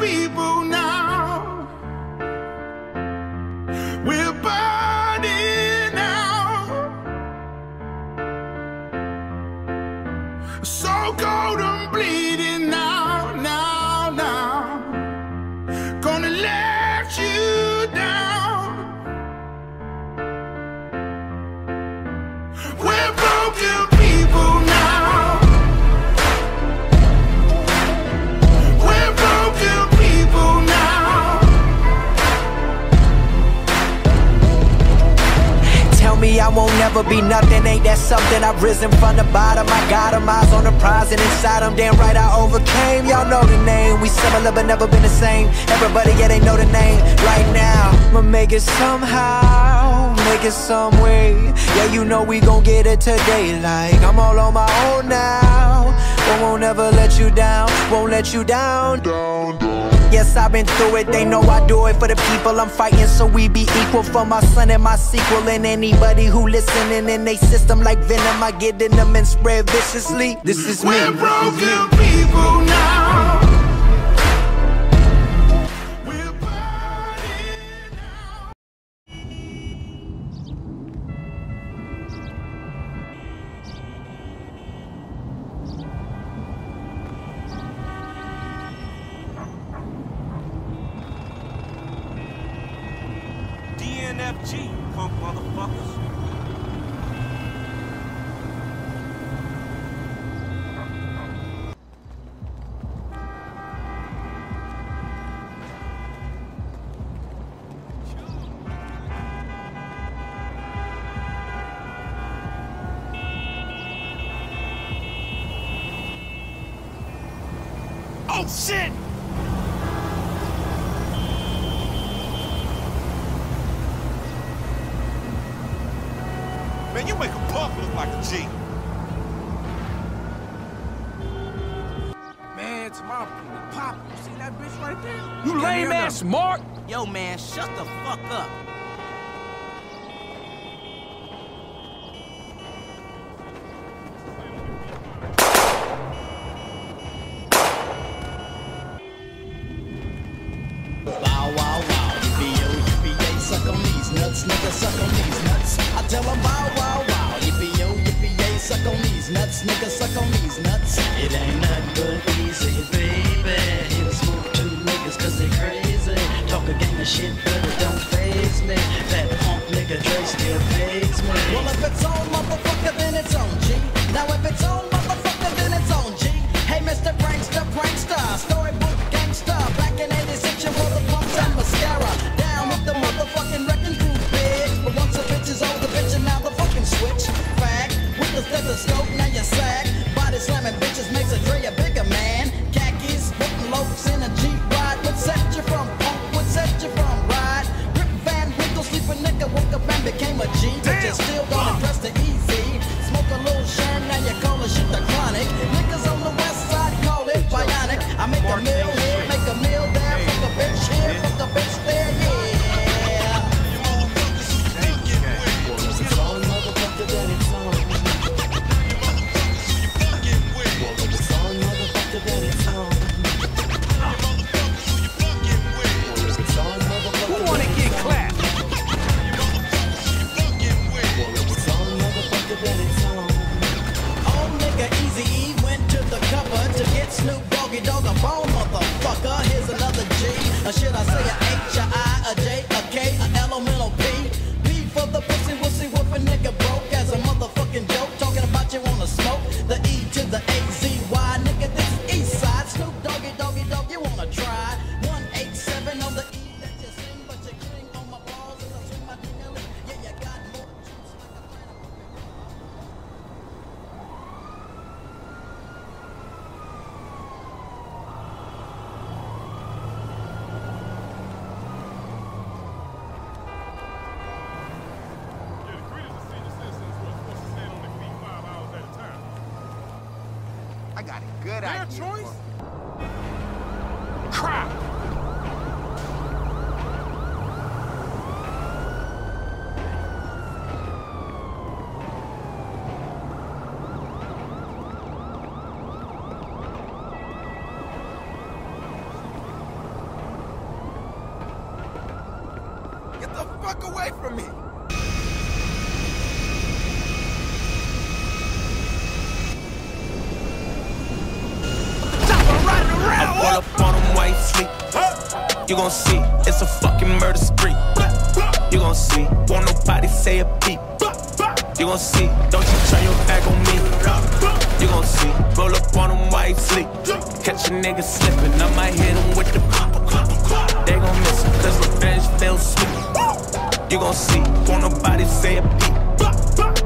people never be nothing, ain't that something? I've risen from the bottom, I got got 'em, eyes on the prize and inside 'em, damn right I overcame. Y'all know the name, we similar but never been the same. Everybody, yeah, they know the name right now. I'ma make it somehow, make it some way. Yeah, you know we gon' get it today, like I'm all on my own now. But won't ever let you down, won't let you down. Yes, I've been through it. They know I do it for the people I'm fighting, so we be equal for my son and my sequel. And anybody who listening in they system like venom, I get in them and spread viciously. This is me. We're broken people now. DNFG, punk motherfuckers. Oh shit! Man, you make a punk look like a G. Man, tomorrow pop. You see that bitch right there? You lame ass Mark! Yo, man, shut the fuck up. These nuts, nigga, suck on these nuts. It ain't nothing but easy, baby. A smoke two niggas cause they crazy. Talk a gang of shit, but it don't phase me. That punk nigga Dre still pays me. Well, if it's on, the stethoscope, now you sack. Body slamming nigga I got a good Their idea. choice? Crap! Get the fuck away from me! You gon' see, it's a fucking murder spree. You gon' see, won't nobody say a peep. You gon' see, don't you turn your back on me. You gon' see, roll up on them white sleep. Catch a nigga slipping, I might hit him with the pop. They gon' miss him, cause revenge feels sweet. You gon' see, won't nobody say a peep.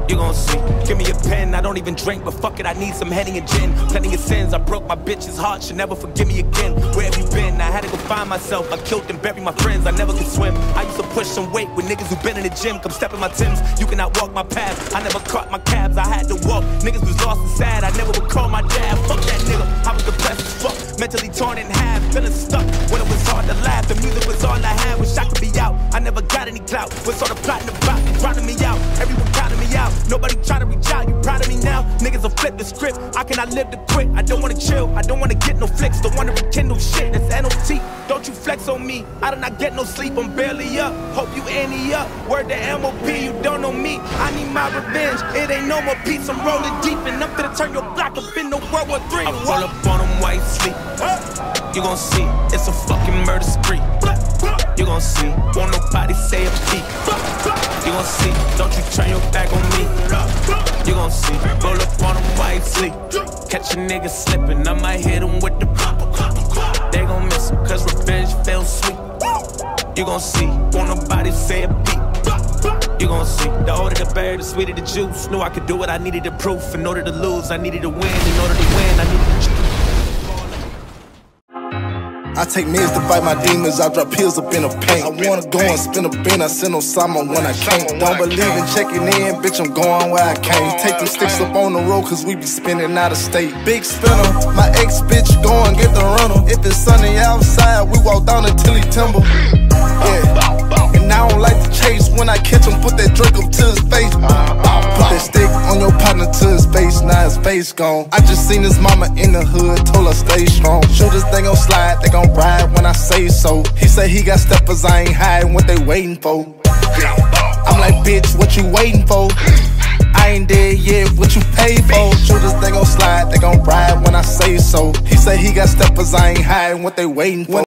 You gon' see. Give me a pen, I don't even drink, but fuck it, I need some Henny and gin. Plenty of sins, I broke my bitch's heart, she'll never forgive me again. Where have you been? I had to go find myself. I killed and buried my friends, I never could swim. I used to push some weight with niggas who been in the gym. Come step in my Tims, you cannot walk my path. I never caught my cabs, I had to walk. Niggas was lost and sad, I never would call my dad. Fuck that nigga, I was depressed as fuck. Mentally torn in half, feeling stuck when it was hard to laugh. The music was all I had, wish I could be out. I never got any clout, was sort of plotting about, drowning me out. Everyone me out, nobody try to reach out. You proud of me now? Niggas will flip the script. I cannot live to quit. I don't wanna chill, I don't wanna get no flicks. Don't wanna rekindle shit. That's NOT. Don't you flex on me. I do not get no sleep, I'm barely up. Hope you ante up. Word to MOP, you don't know me. I need my revenge. It ain't no more peace. I'm rolling deep and I'm finna turn your block up in no World War III. I roll up on them white sleep. You gon' see, it's a fucking murder spree. You gon' see, won't nobody say a peep. You gon' see, don't you turn your back on me. You gon' see, roll up on them white sleep. Catch a nigga slipping, I might hit him with the They gon' miss him, cause revenge feels sweet. You gon' see, won't nobody say a peep. You gon' see, the older the berry, the sweeter the juice. Knew I could do it, I needed the proof. In order to lose, I needed to win. In order to win, I needed to I take meds to fight my demons, I drop pills up in a paint. I wanna go and spin a bin, I send Osama when I can't. Don't believe in checking in, bitch, I'm going where I came. Take them sticks up on the road, cause we be spinning out of state. Big spinner, my ex bitch go and get the runner. If it's sunny outside, we walk down to Tilly Timber. Gone. I just seen his mama in the hood, told her stay strong. Shooters, they gon' slide, they gon' ride when I say so. He say he got steppers, I ain't hiding what they waiting for. I'm like, bitch, what you waiting for? I ain't dead yet, what you pay for? Shooters, they gon' slide, they gon' ride when I say so. He say he got steppers, I ain't hiding what they waiting for.